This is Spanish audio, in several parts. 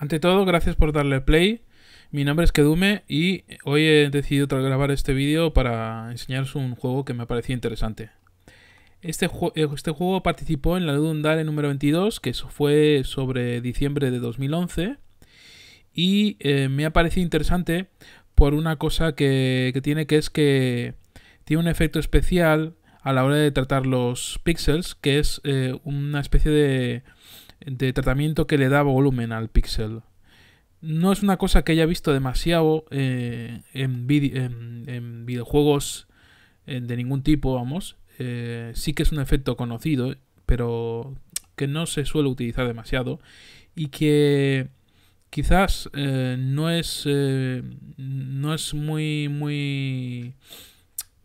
Ante todo, gracias por darle play. Mi nombre es Kedume y hoy he decidido grabar este vídeo para enseñaros un juego que me parecía interesante. Este, eh, este juego participó en la Ludundare número 22, que eso fue sobre diciembre de 2011. Y eh, me ha parecido interesante por una cosa que, tiene, que es que tiene un efecto especial a la hora de tratar los píxeles, que es eh, una especie de, de tratamiento que le da volumen al píxel. No es una cosa que haya visto demasiado en, en, videojuegos de ningún tipo, vamos. Eh, sí que es un efecto conocido, pero que no se suele utilizar demasiado y que quizás eh, no es eh, no es muy muy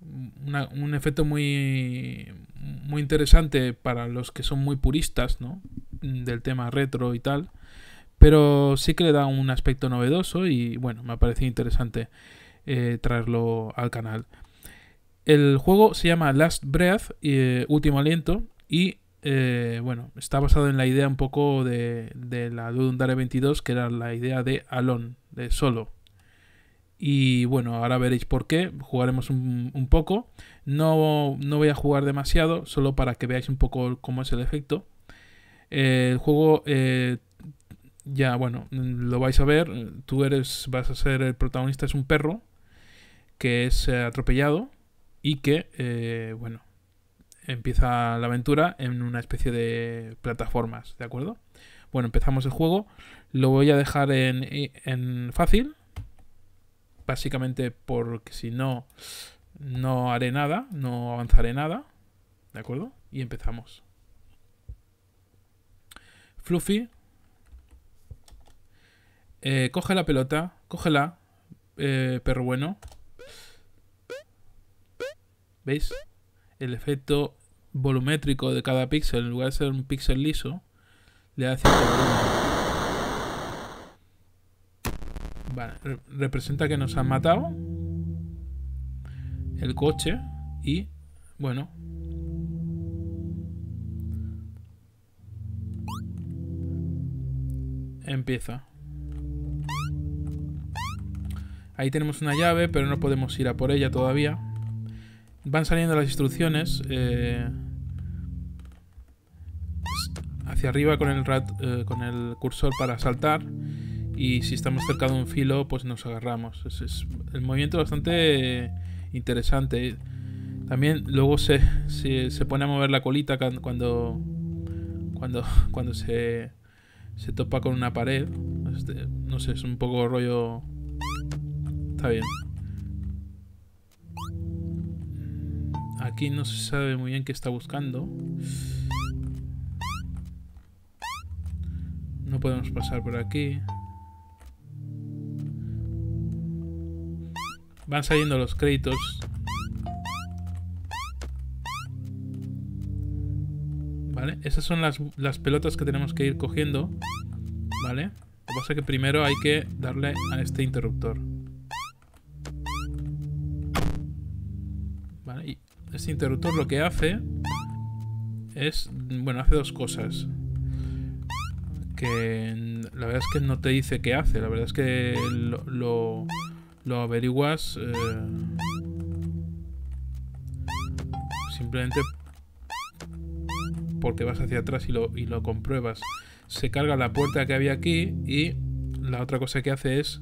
un efecto muy muy interesante para los que son muy puristas ¿no? Del tema retro y tal pero sí que le da un aspecto novedoso y bueno me ha parecido interesante traerlo al canal el juego se llama Last Breath, eh, Último Aliento, y eh, bueno, está basado en la idea un poco de, de la Dundare 22, que era la idea de Alone, de solo. Y bueno, ahora veréis por qué. Jugaremos un, poco. No, no, voy a jugar demasiado, solo para que veáis un poco cómo es el efecto. Eh, el juego, ya bueno, lo vais a ver. Tú eres, vas a ser el protagonista, es un perro que es atropellado y que, eh, bueno, empieza la aventura en una especie de plataformas, ¿de acuerdo? Bueno, empezamos el juego, lo voy a dejar en, en fácil, básicamente porque si no, no haré nada, no avanzaré nada, ¿de acuerdo? Y empezamos. Fluffy, eh, coge la pelota, cógela, eh, perro bueno. ¿Veis? El efecto volumétrico de cada píxel, en lugar de ser un píxel liso, le da cierto volumen. Vale, representa que nos han matado el coche y, bueno, empieza. Ahí tenemos una llave, pero no podemos ir a por ella todavía van saliendo las instrucciones eh, hacia arriba con el, eh, con el cursor para saltar y si estamos cerca de un filo pues nos agarramos. Es, el movimiento bastante interesante. También luego se, se, pone a mover la colita cuando cuando, cuando se, se topa con una pared. Este, no sé, es un poco rollo... Está bien. Aquí no se sabe muy bien qué está buscando. No podemos pasar por aquí. Van saliendo los créditos. Vale, esas son las, las pelotas que tenemos que ir cogiendo. Vale. Lo que pasa es que primero hay que darle a este interruptor. Este interruptor lo que hace es, bueno, hace dos cosas. Que la verdad es que no te dice qué hace, la verdad es que lo, lo, averiguas eh, simplemente porque vas hacia atrás y lo, lo compruebas. Se carga la puerta que había aquí y la otra cosa que hace es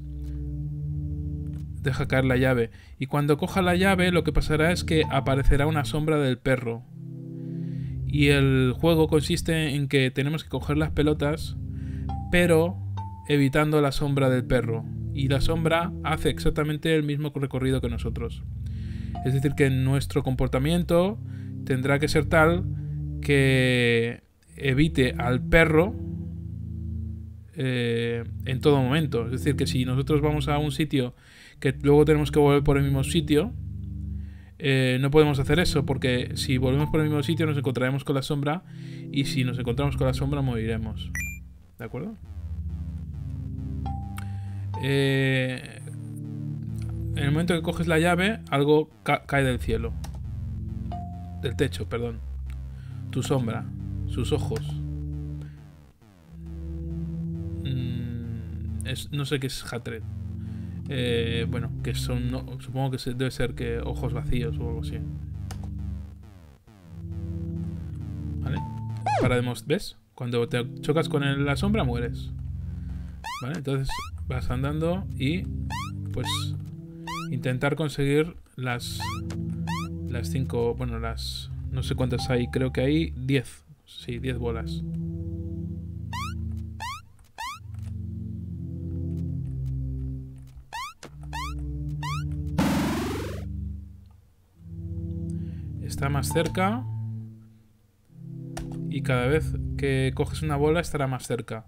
deja caer la llave. Y cuando coja la llave lo que pasará es que aparecerá una sombra del perro. Y el juego consiste en que tenemos que coger las pelotas, pero evitando la sombra del perro. Y la sombra hace exactamente el mismo recorrido que nosotros. Es decir, que nuestro comportamiento tendrá que ser tal que evite al perro eh, en todo momento. Es decir, que si nosotros vamos a un sitio que luego tenemos que volver por el mismo sitio, eh, no podemos hacer eso porque si volvemos por el mismo sitio nos encontraremos con la sombra y si nos encontramos con la sombra moriremos. ¿De acuerdo? Eh, en el momento que coges la llave, algo cae del cielo. Del techo, perdón. Tu sombra, sus ojos. Mm, no sé qué es Hatred. Eh, bueno, que son. no, supongo que debe ser que ojos vacíos o algo así. ¿Vale? Para demostrar. ¿Ves? Cuando te chocas con la sombra, mueres. ¿Vale? Entonces vas andando y. Pues. Intentar conseguir las. Las cinco. Bueno, las. No sé cuántas hay. Creo que hay 10. Sí, 10 bolas. Está más cerca. Y cada vez que coges una bola estará más cerca.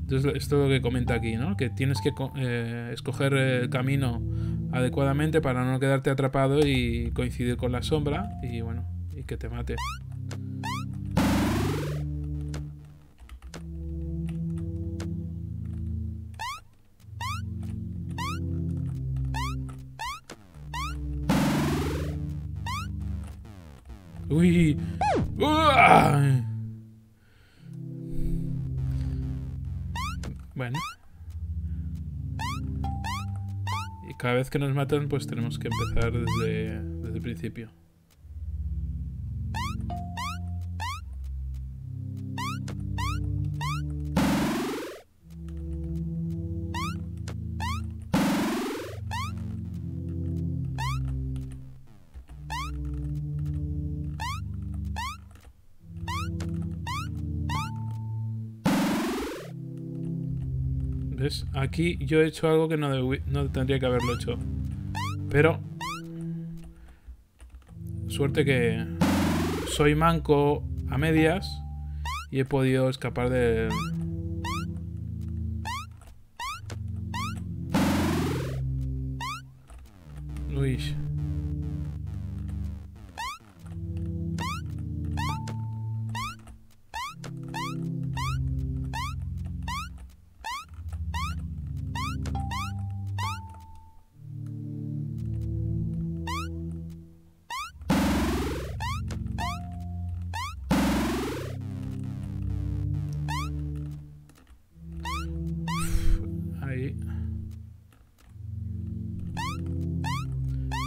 Entonces, esto es lo que comenta aquí, ¿no? Que tienes que eh, escoger el camino adecuadamente para no quedarte atrapado y coincidir con la sombra y bueno, y que te mate. Uy. Bueno. Y cada vez que nos matan, pues tenemos que empezar desde, desde el principio. Aquí yo he hecho algo que no, no tendría que haberlo hecho. Pero... Suerte que soy manco a medias y he podido escapar de...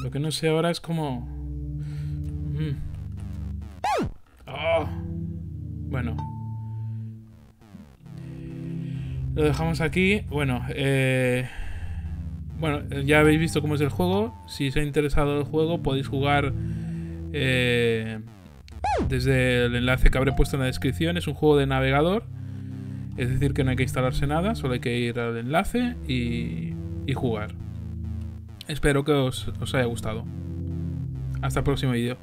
Lo que no sé ahora es como... Mm. Oh. Bueno. Lo dejamos aquí. Bueno, eh... Bueno, ya habéis visto cómo es el juego. Si os ha interesado el juego, podéis jugar eh, desde el enlace que habré puesto en la descripción. Es un juego de navegador. Es decir, que no hay que instalarse nada, solo hay que ir al enlace y, y jugar. Espero que os, haya gustado. Hasta el próximo vídeo.